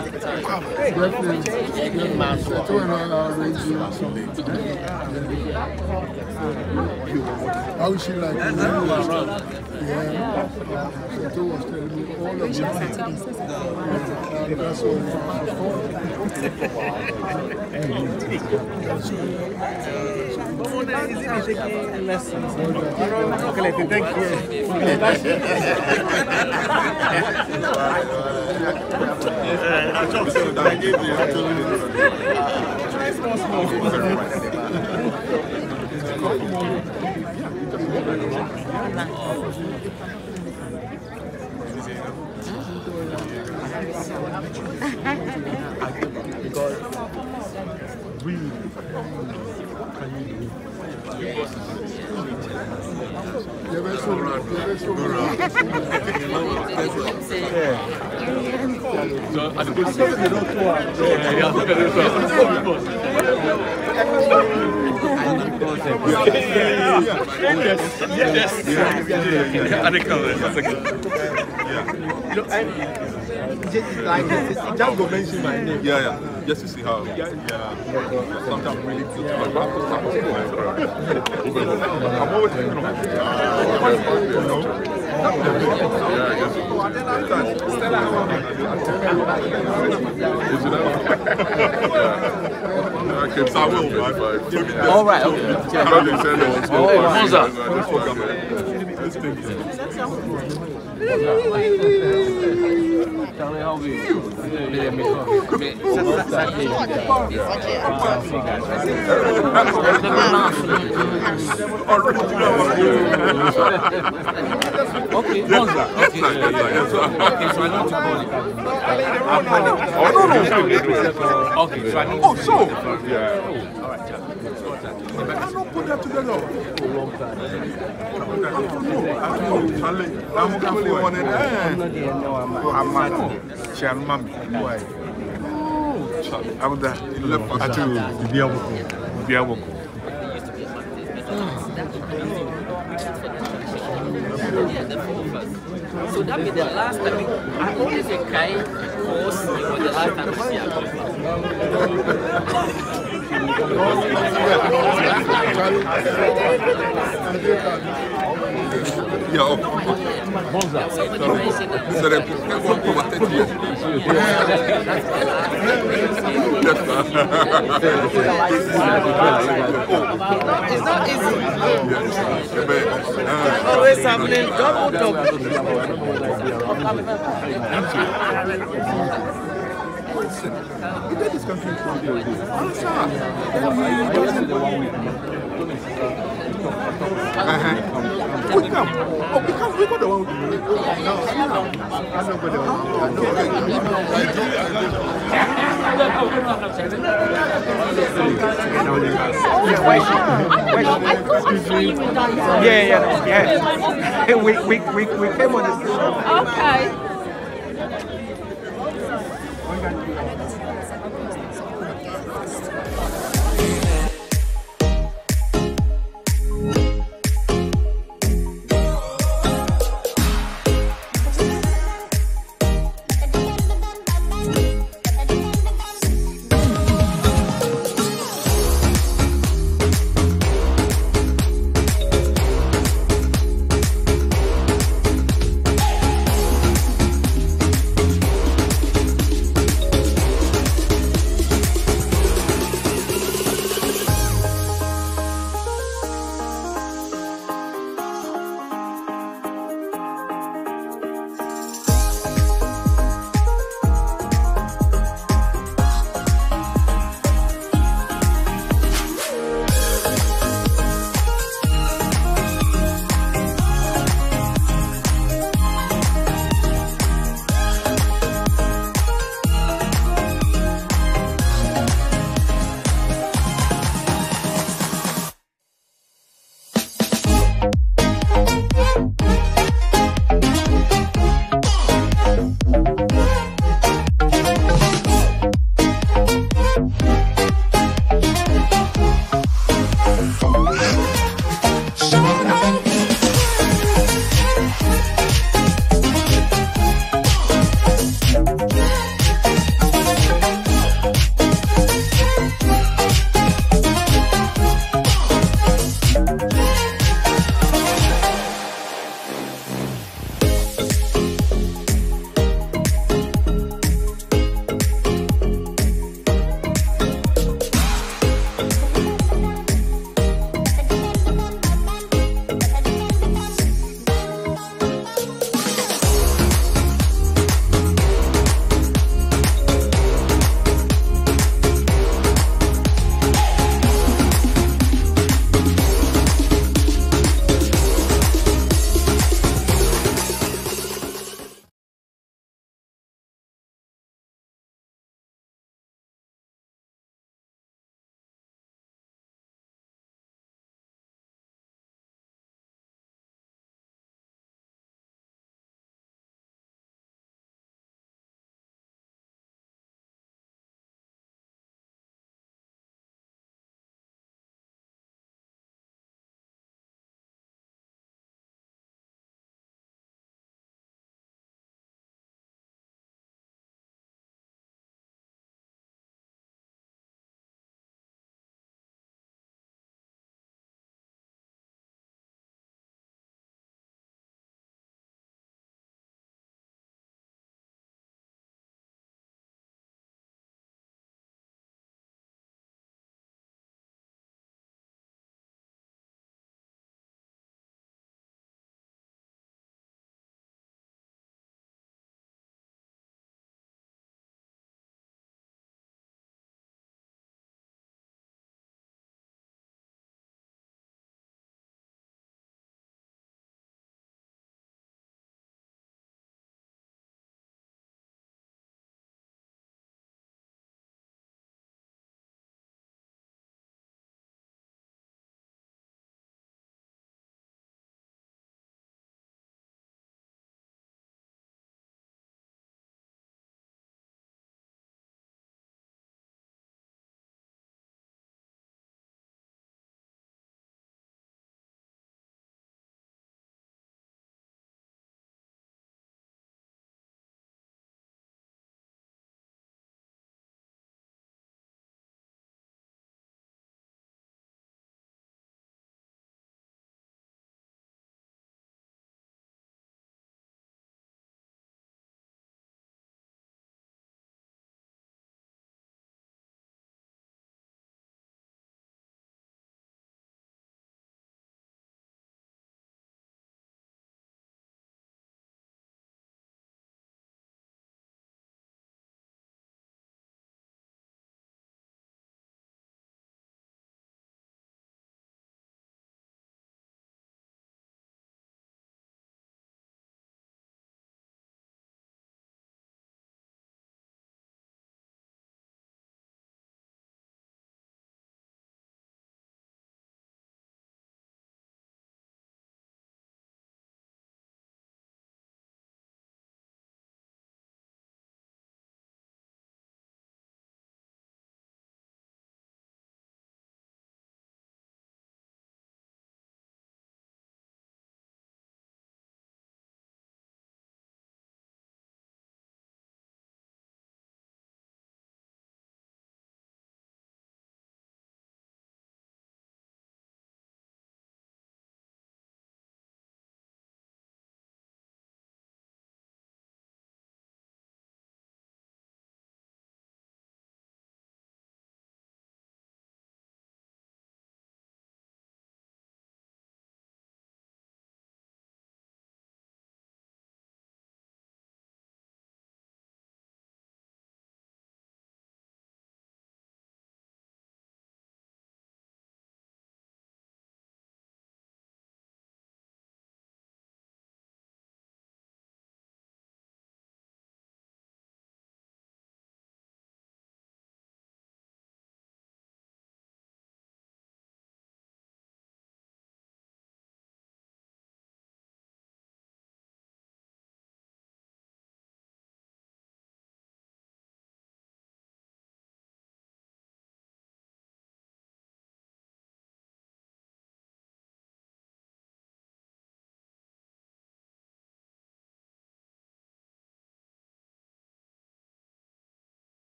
hours you or something. How is she like? Yeah. So two was telling me all of them. And that's lessons. Okay, thank Because really, can you You know, I, just like just go mention my name. Yeah, yeah. Just to see how. Yeah. Sometimes really good. I'm always thinking of? Yeah, I guess. Stella, how Okay, so I will, man. All right, okay. I don't think Sandra wants to go. Oh, Monza. Just fuck up, man. Let's think. Charlie, how are you? Okay. Okay, okay, so I need to call it. Oh, no, no. Okay, so I need Oh, to so. Yeah. All right. I don't put that together. For a long time. I'm really one in I'm a Shan Mami. Why? I'm the Atu Biawoko. Biawoko. So that be the last time. I always say Kai was the last time we see Yeah, Monza. Sarebbe qualcuno a te It's not easy. Always happening double double. Listen, you did this country for you. Uh-huh. We come. Oh, we come. We got the one. No, I know. I know. I know. Yeah, yeah, yeah. We, we, we, we came on the Okay.